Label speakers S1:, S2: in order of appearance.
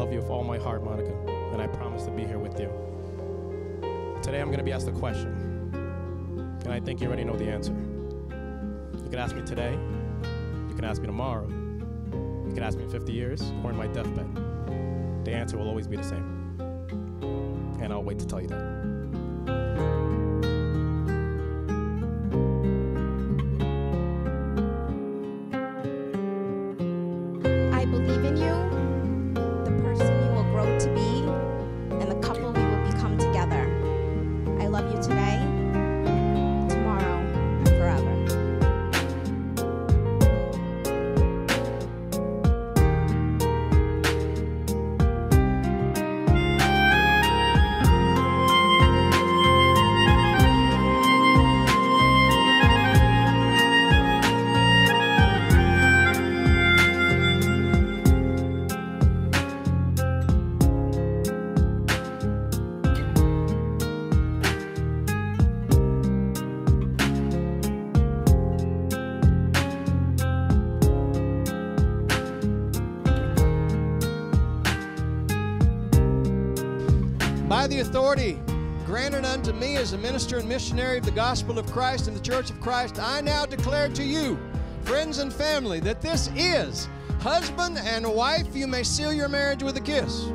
S1: love you with all my heart, Monika, and I promise to be here with you. Today I'm going to be asked a question, and I think you already know the answer. You can ask me today, you can ask me tomorrow, you can ask me in 50 years, or in my deathbed. The answer will always be the same. And I'll wait to tell you that.
S2: I believe in you,
S3: By the authority granted unto me as a minister and missionary of the gospel of Christ in the church of Christ, I now declare to you, friends and family, that this is husband and wife. You may seal your marriage with a kiss.